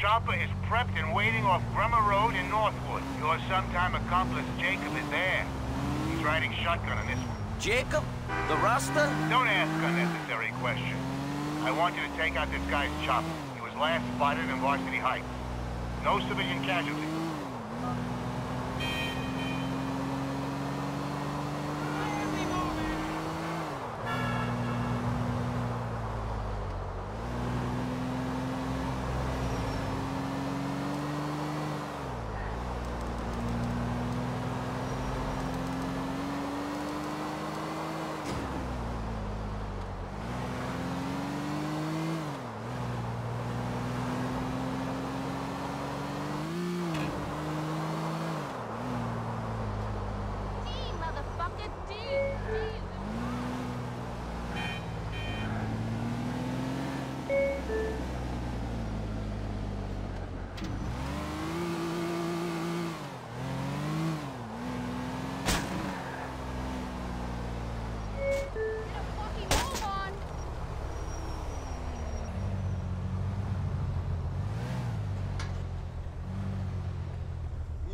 chopper is prepped and waiting off Bremer Road in Northwood. Your sometime accomplice Jacob is there. He's riding shotgun on this one. Jacob? The Rasta? Don't ask unnecessary questions. I want you to take out this guy's chopper. He was last spotted in Varsity Heights. No civilian casualties.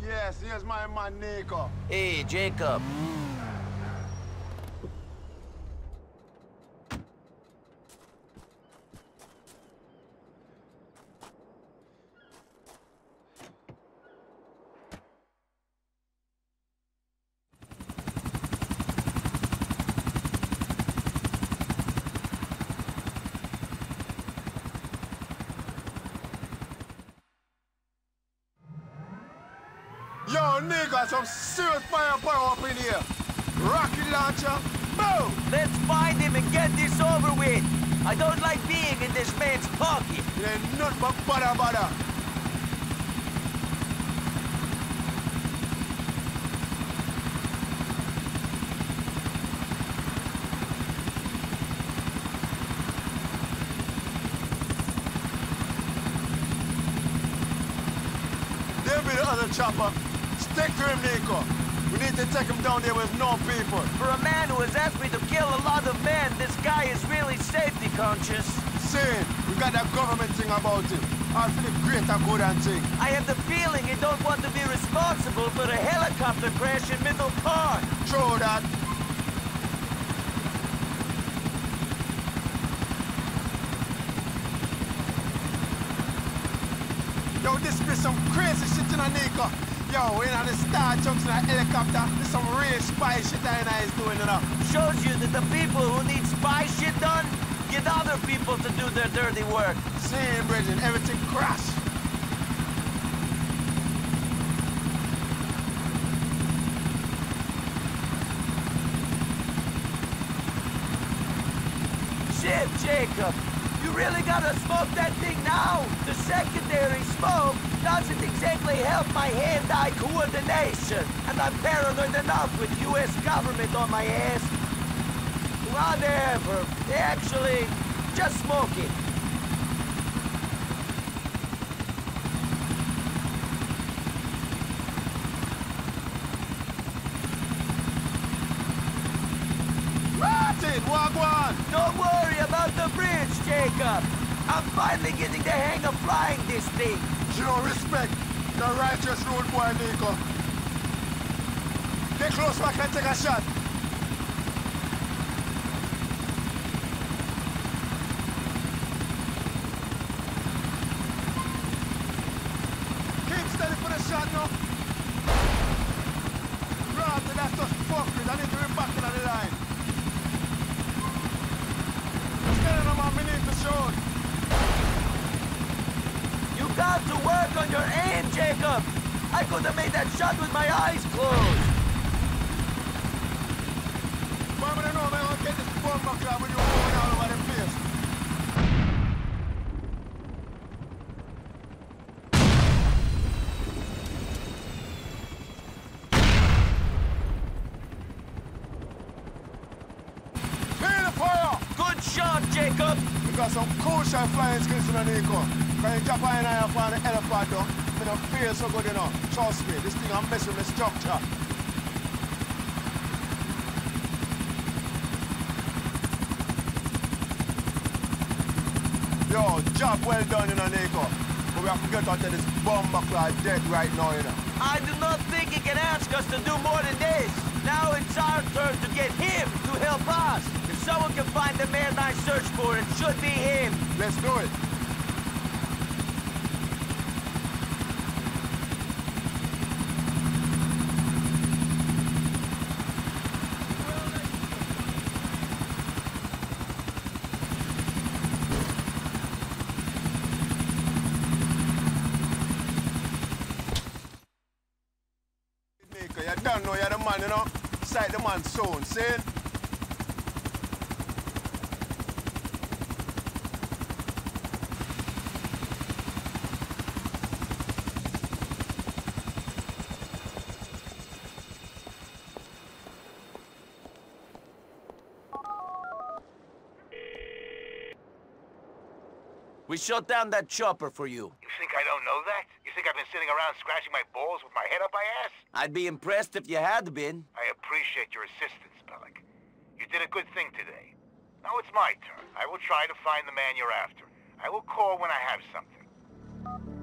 Yes, here's my man Nico. Hey, Jacob. Mm. Yo, nigga, some serious firepower up in here. Rocket launcher, boom! Let's find him and get this over with. I don't like being in this man's pocket. It ain't nothing but butter butter. There be the other chopper. Stick to him, Nico. We need to take him down there with no people. For a man who has asked me to kill a lot of men, this guy is really safety conscious. Saying, we got that government thing about him. All for the greater good and thing. I have the feeling you don't want to be responsible for the helicopter crash in Middle Park. True that. Yo, this be some crazy shit in a Nico. Yo, in on the star jumps in a helicopter. This some real spy shit that I is doing, you know. Shows you that the people who need spy shit done get other people to do their dirty work. Seeing, Bridget, everything crash. Shit, Jacob. Really gotta smoke that thing now. The secondary smoke doesn't exactly help my hand-eye coordination. And I'm paranoid enough with U.S. government on my ass. Whatever. Actually, just smoke it. Martin, one. Don't worry Jacob. I'm finally getting the hang of flying this thing. Show respect. The righteous road boy, Nico. Get close I can take a shot. Keep steady for the shot now. Rather, that's just fuckery. I need to be back in the line. Steady on my minute to show. You got to work on your aim, Jacob. I could have made that shot with my eyes closed. Boy, I know, man, I'll get this bomb club when you're going all over the place. Feel! Good shot, Jacob. We got some cool shot flying skills in the Nico. Can you jump in here upon the elephant Me don't feel so good, know. Trust me, this thing I'm messing with structure. Yo, job well done, you know, Nico. But we have to get out of this bomber clad dead right now, you know. I do not think he can ask us to do more than this. Now it's our turn to get him to help us. If someone can find the man I search for, it should be him. Let's do it. Maker, you don't know you're the man, you know? Sight the man soon, see? We shut down that chopper for you. I don't know that? You think I've been sitting around scratching my balls with my head up my ass? I'd be impressed if you had been. I appreciate your assistance, Bellic. You did a good thing today. Now it's my turn. I will try to find the man you're after. I will call when I have something.